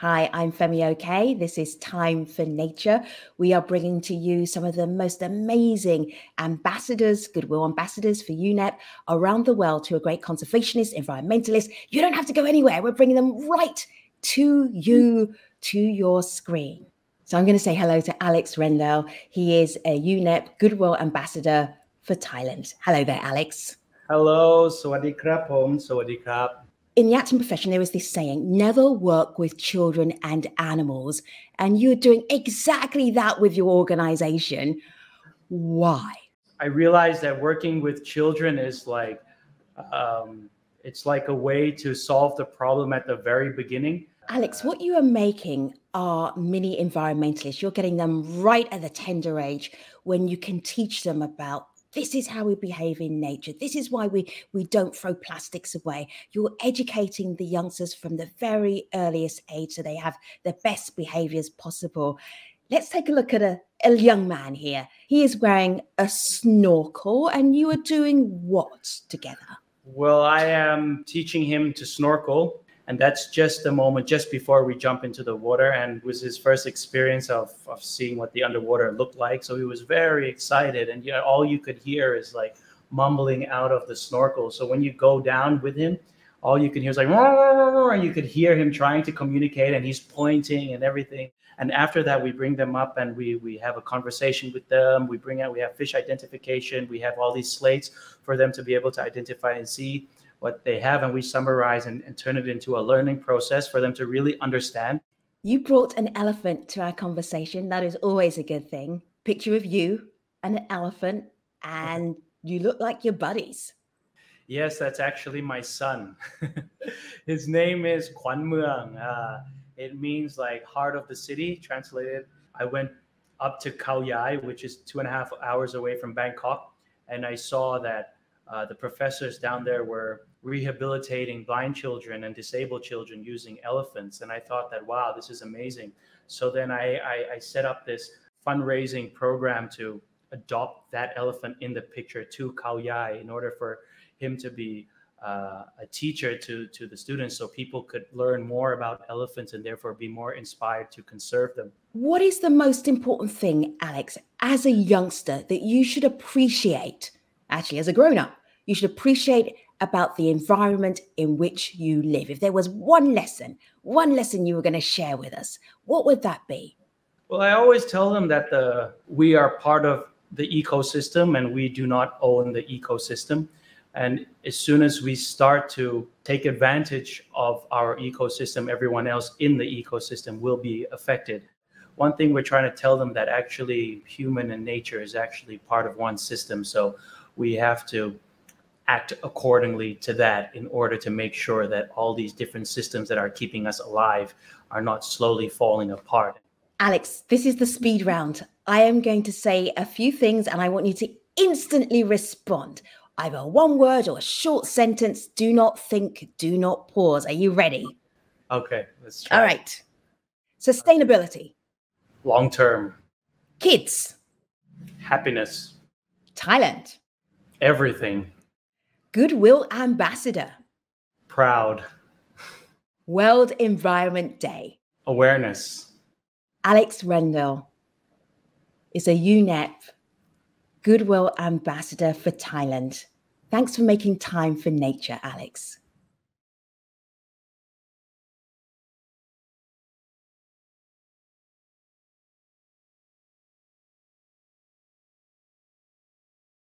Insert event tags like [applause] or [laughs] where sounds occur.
Hi, I'm Femi Oke. This is Time for Nature. We are bringing to you some of the most amazing ambassadors, goodwill ambassadors for UNEP around the world who are great conservationists, environmentalists. You don't have to go anywhere. We're bringing them right to you, to your screen. So I'm going to say hello to Alex Rendell. He is a UNEP Goodwill Ambassador for Thailand. Hello there, Alex. Hello, Sawadee krap, home, Sawadee krap in the acting profession, there is this saying never work with children and animals. And you're doing exactly that with your organization. Why? I realized that working with children is like, um, it's like a way to solve the problem at the very beginning. Alex, what you are making are mini environmentalists. You're getting them right at the tender age when you can teach them about this is how we behave in nature. This is why we we don't throw plastics away. You're educating the youngsters from the very earliest age so they have the best behaviors possible. Let's take a look at a, a young man here. He is wearing a snorkel and you are doing what together? Well i am teaching him to snorkel and that's just the moment just before we jump into the water and was his first experience of, of seeing what the underwater looked like. So he was very excited and yet all you could hear is like mumbling out of the snorkel. So when you go down with him all you can hear is like and you could hear him trying to communicate and he's pointing and everything. And after that we bring them up and we we have a conversation with them. We bring out we have fish identification. We have all these slates for them to be able to identify and see what they have and we summarize and, and turn it into a learning process for them to really understand. You brought an elephant to our conversation. That is always a good thing. Picture of you and an elephant, and you look like your buddies. Yes, that's actually my son. [laughs] His name is Kwan Muang. Uh, it means like heart of the city. Translated, I went up to Khao Yai, which is two and a half hours away from Bangkok, and I saw that uh, the professors down there were rehabilitating blind children and disabled children using elephants. And I thought that, wow, this is amazing. So then I, I, I set up this fundraising program to adopt that elephant in the picture to Khao Yai in order for him to be uh, a teacher to, to the students so people could learn more about elephants and therefore be more inspired to conserve them. What is the most important thing, Alex, as a youngster that you should appreciate, actually, as a grown up, you should appreciate about the environment in which you live. If there was one lesson, one lesson you were going to share with us, what would that be? Well, I always tell them that the we are part of the ecosystem and we do not own the ecosystem. And as soon as we start to take advantage of our ecosystem, everyone else in the ecosystem will be affected. One thing we're trying to tell them that actually human and nature is actually part of one system. So we have to act accordingly to that in order to make sure that all these different systems that are keeping us alive are not slowly falling apart. Alex, this is the speed round. I am going to say a few things and I want you to instantly respond. Either one word or a short sentence. Do not think, do not pause. Are you ready? Okay, let's try. All right. Sustainability. Long term. Kids. Happiness. Thailand. Everything. Goodwill Ambassador. Proud. World Environment Day. Awareness. Alex Rendell is a UNEP Goodwill Ambassador for Thailand. Thanks for making time for nature, Alex.